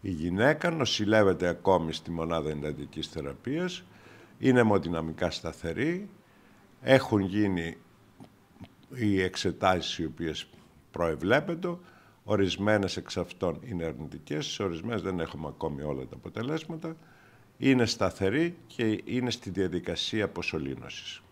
Η γυναίκα νοσηλεύεται ακόμη στη μονάδα εντατικής θεραπείας, είναι αιμοδυναμικά σταθερή, έχουν γίνει οι εξετάσεις οι οποίες προεβλέπεται, ορισμένες εξ αυτών είναι αρνητικές, σε ορισμένες δεν έχουμε ακόμη όλα τα αποτελέσματα, είναι σταθερή και είναι στη διαδικασία αποσωλήνωσης.